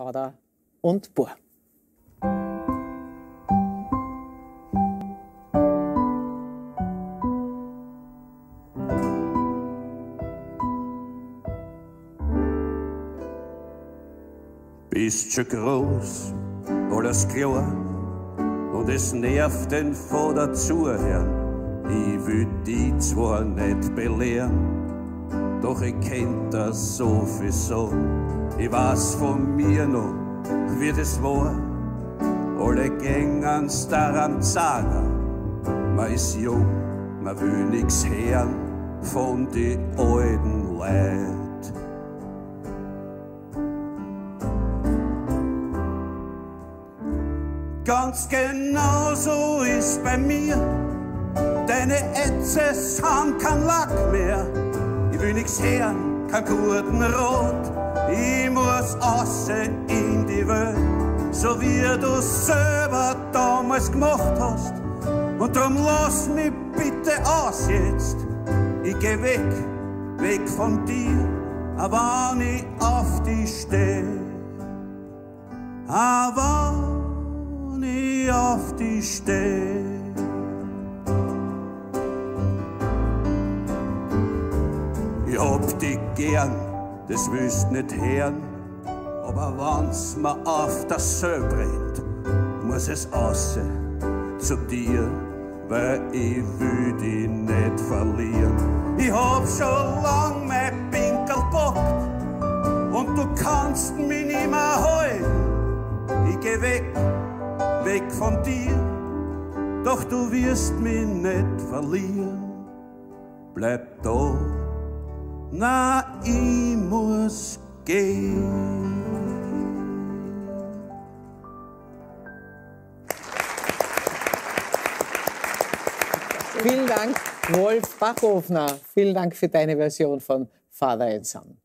Vater und Bub. Bist schon groß oder klein und es nervt den Vater zuhören. Ich will die zwar nicht belehren, doch ich kennt das so viel so. Ich weiß von mir noch, wie das war. Alle gängen's daran sagen, man ist jung, man will nix hören von die alten Leuten. Ganz genau so ist bei mir. Deine Ätzes haben kein Lack mehr. Kein guten Rot. Ich muss aussehen in die Welt, so wie du selber damals gemacht hast. Und drum lass mich bitte aus jetzt. Ich geh weg, weg von dir, aber nicht auf die steh. Aber nie auf die steh. Ich hab dich gern, das willst nicht hören, aber wenn's mir auf der Söll brennt, muss es aussehen zu dir, weil ich will dich nicht verlieren. Ich hab schon lang mein Pinkel bockt und du kannst mich nicht mehr holen. Ich geh weg, weg von dir, doch du wirst mich nicht verlieren. Bleib da, na, ich muss gehen. Vielen Dank, Wolf Bachhofner. Vielen Dank für deine Version von Father and Son.